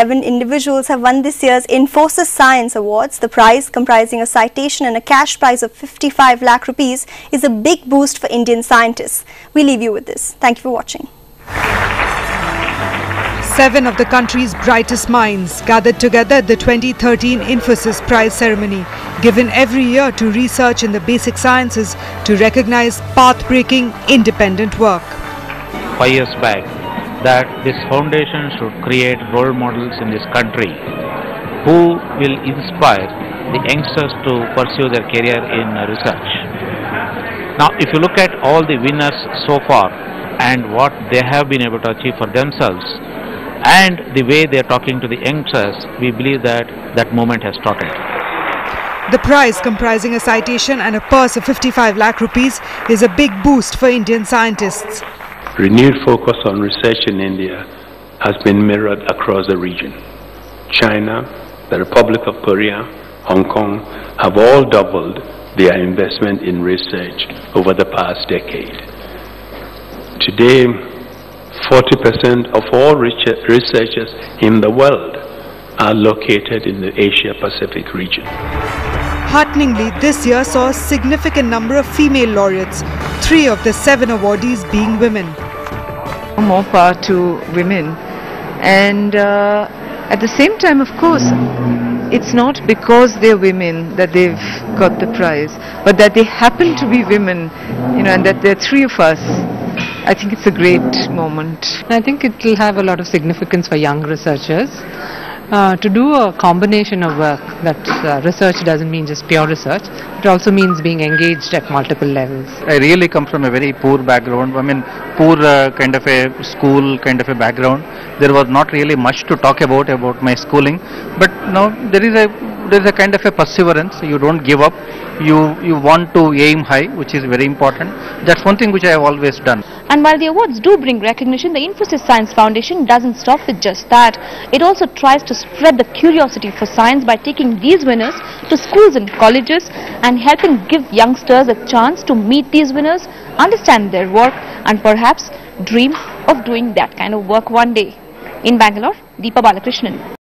seven individuals have won this year's Infosys Science Awards. The prize, comprising a citation and a cash prize of 55 lakh rupees, is a big boost for Indian scientists. We leave you with this. Thank you for watching. Seven of the country's brightest minds gathered together at the 2013 Infosys Prize ceremony, given every year to research in the basic sciences to recognize path-breaking independent work. Five years back, that this foundation should create role models in this country who will inspire the youngsters to pursue their career in uh, research. Now, if you look at all the winners so far and what they have been able to achieve for themselves and the way they are talking to the youngsters, we believe that that moment has started. The prize, comprising a citation and a purse of 55 lakh rupees, is a big boost for Indian scientists. Renewed focus on research in India has been mirrored across the region. China, the Republic of Korea, Hong Kong have all doubled their investment in research over the past decade. Today, 40% of all researchers in the world are located in the Asia Pacific region. Hearteningly, this year saw a significant number of female laureates, three of the seven awardees being women. More power to women. And uh, at the same time, of course, it's not because they're women that they've got the prize, but that they happen to be women, you know, and that there are three of us. I think it's a great moment. I think it will have a lot of significance for young researchers. Uh, to do a combination of work that uh, research doesn't mean just pure research it also means being engaged at multiple levels. I really come from a very poor background. I mean poor uh, kind of a school kind of a background. There was not really much to talk about about my schooling. But now there is a there is a kind of a perseverance. You don't give up. You you want to aim high which is very important. That's one thing which i have always done and while the awards do bring recognition, the Infosys Science Foundation doesn't stop with just that. It also tries to spread the curiosity for science by taking these winners to schools and colleges and helping give youngsters a chance to meet these winners, understand their work and perhaps dream of doing that kind of work one day. In Bangalore, Deepa Balakrishnan.